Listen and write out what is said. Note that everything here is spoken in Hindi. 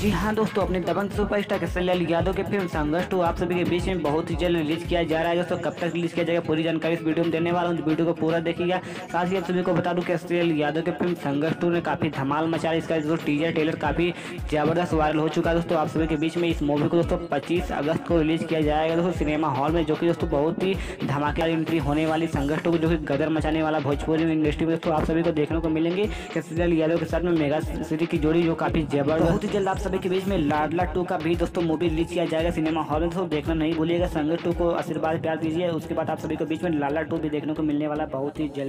हाँ दोस्तों, अपने दबंग सुपरस्टार कौशल यादव के फ़िल्म संघर्ष टू आप सभी के बीच में बहुत ही जल्द रिलीज़ किया जा रहा है। दोस्तों, कब तक रिलीज़ किया जाएगा पूरी जानकारी इस वीडियो में देने वाला हूँ। तो वीडियो को पूरा देखिएगा। साथ ही आप सभी को बता दूँ कि कौशल यादव के फ़िल्म संघर्ष टू ने काफ़ी धमाल मचा इसका जो टीजर टेलर काफ़ी ज़बरदस्त वायरल हो चुका है। दोस्तों, आप सभी के बीच में इस मूवी को दोस्तों, पच्चीस अगस्त को रिलीज़ किया जाएगा। दोस्तों सिनेमा हॉल में जो कि दोस्तों बहुत ही धमाकेदार एंट्री होने वाली संघर्ष टू जो कि गदर मचाने वाला भोजपुरी इंडस्ट्री में दोस्तों, आप सभी को देखने को मिलेंगे कौशल यादव के साथ में मेगा सिटी की जोड़ी जो काफ़ी ज़बरदस्त बहुत ही जल्द आप सभी के बीच में लाडला टू का भी दोस्तों मूवी रिलीज़ किया जाएगा सिनेमा हॉल में दोस्तों देखना नहीं भूलिएगा। संगत टू को आशीर्वाद, प्यार दीजिए। उसके बाद आप सभी के बीच में लाला टू भी देखने को मिलने वाला बहुत ही जल्द